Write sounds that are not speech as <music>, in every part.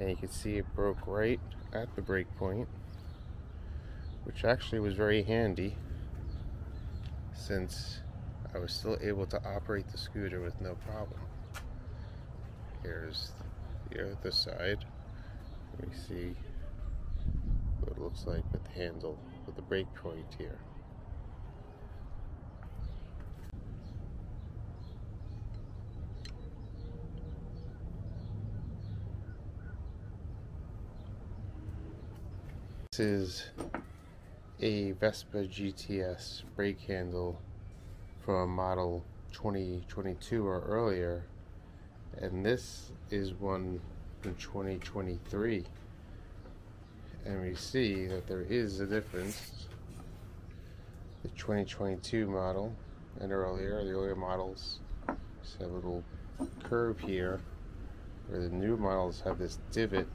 and you can see it broke right at the break point which actually was very handy since I was still able to operate the scooter with no problem. Here's the other side. We see what it looks like with the handle with the brake point here. This is a Vespa GTS brake handle from model 2022 or earlier. And this is one from 2023 and we see that there is a difference. The 2022 model and earlier the earlier models have a little curve here where the new models have this divot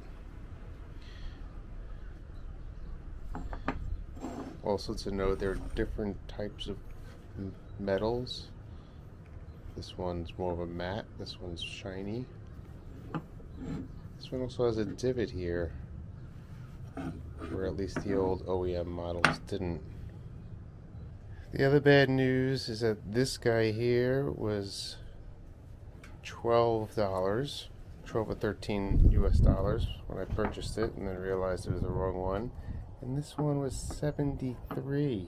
also to know there are different types of metals. This one's more of a matte this one's shiny. This one also has a divot here where at least the old OEM models didn't. The other bad news is that this guy here was $12 12 or 13 US dollars when I purchased it and then realized it was the wrong one and this one was 73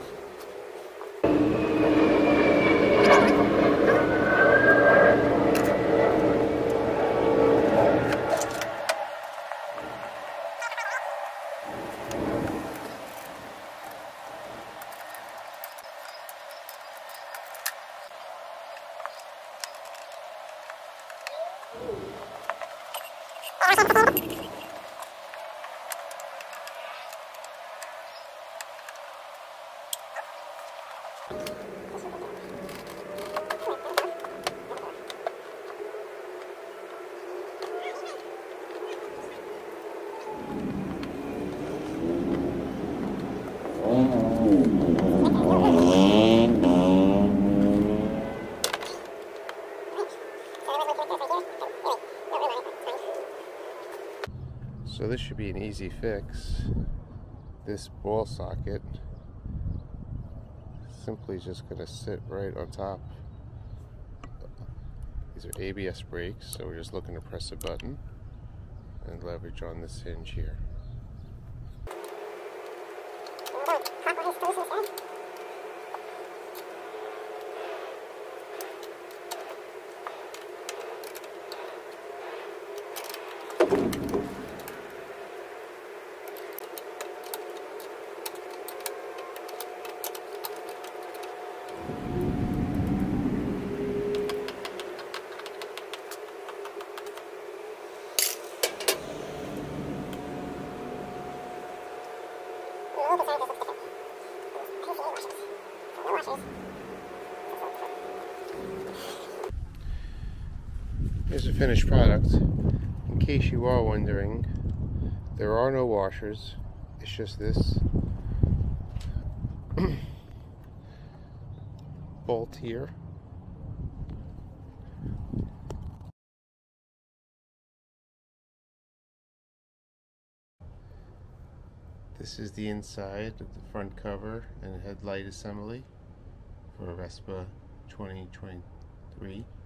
this should be an easy fix. This ball socket simply just going to sit right on top. These are ABS brakes, so we're just looking to press a button and leverage on this hinge here. Here's the finished product. In case you are wondering, there are no washers. It's just this <clears throat> bolt here. This is the inside of the front cover and headlight assembly for a Vespa 2023.